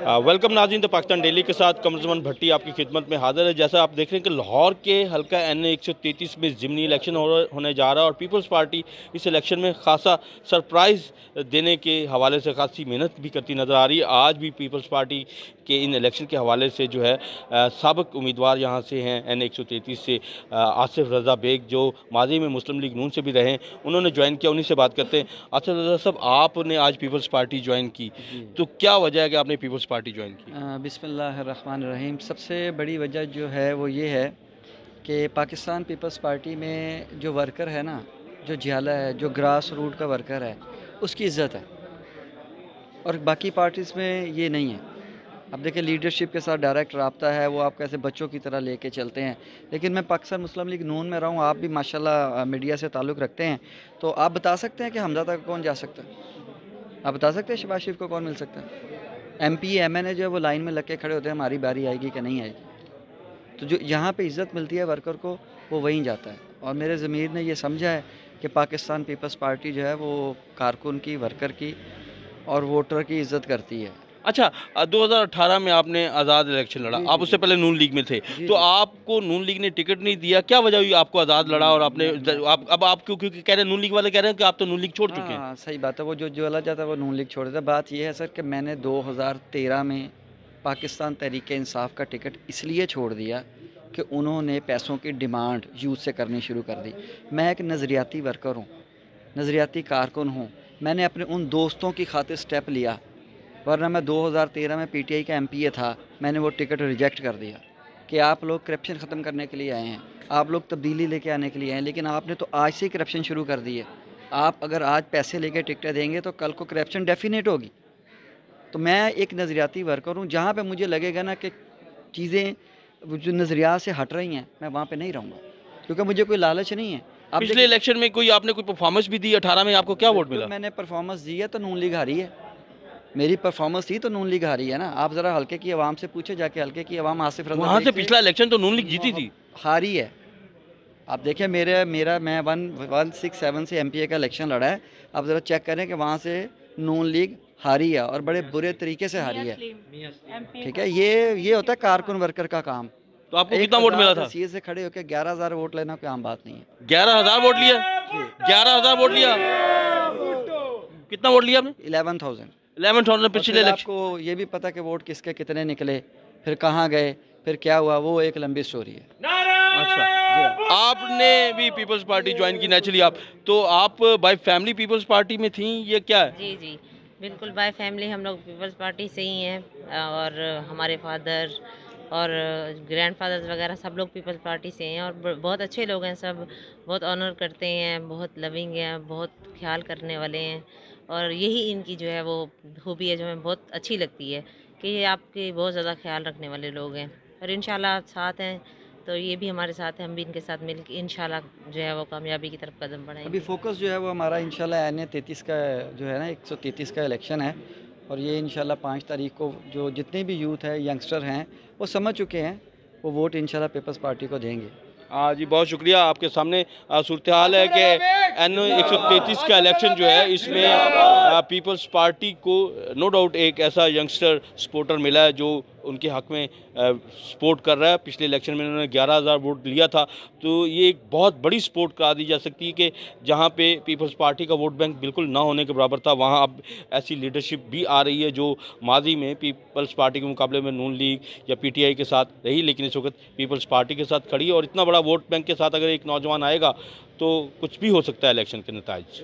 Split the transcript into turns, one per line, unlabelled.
Welcome नाजीन तो Pakistan daily के साथ कमरजमान भट्टी आपकी खिदमत में हाजिर है। जैसा आप देख रहे हैं कि लाहौर के हल्का एन एक सौ तैंतीस में ज़िमनी इलेक्शन हो, होने जा रहा है और पीपल्स पार्टी इस इलेक्शन में खासा सरप्राइज़ देने के हवाले से खासी मेहनत भी करती नज़र आ रही है। आज भी पीपल्स पार्टी के इन इलेक्शन के हवाले से जो है सबक उम्मीदवार यहाँ से हैं एन एक सौ तैंतीस से आसिफ रज़ा बेग जो माजी में मुस्लिम लीग नून से भी रहे उन्होंने ज्वाइन किया उन्हीं से बात करते हैं। आसिफ रज़ा साहब आपने आज पीपल्स पार्टी ज्वाइन की तो क्या वजह है कि आपने पीपल्स पार्टी ज्वाइन की?
बिसमीम सबसे बड़ी वजह जो है, वो ये है कि पाकिस्तान पीपल्स पार्टी में जो वर्कर है ना, जो जियाला है, जो ग्रास रूट का वर्कर है, उसकी इज़्ज़त है। और बाकी पार्टीज़ में ये नहीं है। अब देखिए, लीडरशिप के साथ डायरेक्ट रबता है, वो आप कैसे बच्चों की तरह लेके चलते हैं। लेकिन मैं पाकिस्तान मुस्लिम लीग नून में रहा हूँ, आप भी माशाल्लाह मीडिया से ताल्लुक़ रखते हैं। तो आप बता सकते हैं कि हमजा तक कौन जा सकता है? आप बता सकते हैं शबाज शरीफ को कौन मिल सकता है? M P M N A जो है, वो लाइन में लग के खड़े होते हैं, हमारी बारी आएगी कि नहीं आएगी। तो जो यहाँ पे इज़्ज़त मिलती है वर्कर को, वो वहीं जाता है। और मेरे ज़मीर ने ये समझा है कि पाकिस्तान पीपल्स पार्टी जो है, वो कारकुन की वर्कर की और वोटर की इज़्ज़त करती है।
अच्छा 2018 में आपने आज़ाद इलेक्शन लड़ा। आप उससे पहले नून लीग में थे। तो आपको नून लीग ने टिकट नहीं दिया। क्या वजह हुई आपको आज़ाद लड़ा और आपने आप अब आप क्यों क्योंकि कह रहे हैं नून लीग वाले कह रहे हैं कि आप तो नून लीग छोड़ चुके हैं।
हाँ सही बात है। वो जो जो जाता है वो नून लीग छोड़ देता बात यह है सर कि मैंने दो हज़ार तेरह में पाकिस्तान तहरीक इंसाफ का टिकट इसलिए छोड़ दिया कि उन्होंने पैसों की डिमांड यूथ से करनी शुरू कर दी। मैं एक नज़रियाती वर्कर हूँ नज़रियाती कारकुन हूँ। मैंने अपने उन दोस्तों की खातिर स्टेप लिया वरना मैं 2013 में पीटीआई का एमपीए था मैंने वो टिकट रिजेक्ट कर दिया कि आप लोग करप्शन ख़त्म करने के लिए आए हैं आप लोग तब्दीली लेके आने के लिए आए हैं लेकिन आपने तो आज से ही करप्शन शुरू कर दी है। आप अगर आज पैसे लेके टिकटें देंगे तो कल को करप्शन डेफिनेट होगी। तो मैं एक नज़रियाती वर्कर हूँ जहाँ पर मुझे लगेगा ना कि चीज़ें जो नज़रियात से हट रही हैं मैं वहाँ पर नहीं रहूँगा क्योंकि मुझे कोई लालच नहीं है।
पिछले इलेक्शन में कोई आपने कोई परफॉर्मेंस भी दी अठारह में आपको क्या वोट मिला?
मैंने परफॉर्मेंस दी है तो नून लीग हारी है। मेरी परफॉर्मेंस थी तो नून लीग हारी है ना। आप ज़रा हल्के की आवाम से पूछे जाके हल्के की आवाम आसिफ रजा
वहाँ से पिछला इलेक्शन तो नून लीग जीती थी।
हारी है। आप देखें मेरे मेरा मैं वन वन सिक्स सेवन से एमपीए का इलेक्शन लड़ा है। आप ज़रा चेक करें कि वहाँ से नून लीग हारी है और बड़े बुरे तरीके से हारी है। ठीक है ये ये होता है कारकुन वर्कर का काम।
तो आपको कितना वोट मिला था?
सीए से खड़े होकर ग्यारह हज़ार वोट लेना कोई आम बात नहीं है।
ग्यारह हज़ार वोट लिया? ग्यारह हज़ार वोट लिया? कितना वोट लिया आपने?
इलेवन थाउज़ेंड
इलेवन थाउज़ेंड पिछले
आपको ये भी पता कि वोट किसके कितने निकले फिर कहाँ गए फिर क्या हुआ वो एक लंबी स्टोरी है।
अच्छा आपने भी पीपल्स पार्टी ज्वाइन की नेचुरली आप। तो आप बाय फैमिली पीपल्स पार्टी में थी ये क्या है?
जी जी। बिल्कुल बाय फैमिली हम लोग पीपल्स पार्टी से ही हैं और हमारे फादर और ग्रैंड फादर्स वगैरह सब लोग पीपल्स पार्टी से हैं और बहुत अच्छे लोग हैं सब, बहुत ऑनर करते हैं, बहुत लविंग हैं, बहुत ख्याल करने वाले हैं और यही इनकी जो है वो खूबी है जो हमें बहुत अच्छी लगती है कि ये आपके बहुत ज़्यादा ख्याल रखने वाले लोग हैं और इन साथ हैं तो ये भी हमारे साथ हैं, हम भी इनके साथ मिल के जो है वो कामयाबी की तरफ़ कदम बढ़ाएँगे।
अभी फोकस जो है वो हमारा इन एन तैंतीस का जो है ना, एक सौ तैंतीस का इलेक्शन है। और ये इन पाँच तारीख को जो जितने भी यूथ हैं, यंगस्टर हैं, वो समझ चुके हैं, वो वोट इन पीपल्स पार्टी को देंगे।
हाँ जी, बहुत शुक्रिया आपके सामने। सूरत हाल है कि एन एक सौ तैंतीस का इलेक्शन जो है, इसमें पीपल्स पार्टी को नो डाउट एक ऐसा यंगस्टर सपोर्टर मिला है जो उनके हक में सपोर्ट कर रहा है। पिछले इलेक्शन में उन्होंने ग्यारह हज़ार वोट लिया था। तो ये एक बहुत बड़ी सपोर्ट करा दी जा सकती है कि जहाँ पे पीपल्स पार्टी का वोट बैंक बिल्कुल ना होने के बराबर था, वहाँ अब ऐसी लीडरशिप भी आ रही है जो माजी में पीपल्स पार्टी के मुकाबले में नून लीग या पीटीआई के साथ रही, लेकिन इस वक्त पीपल्स पार्टी के साथ खड़ी है। और इतना बड़ा वोट बैंक के साथ अगर एक नौजवान आएगा तो कुछ भी हो सकता है इलेक्शन के नतज।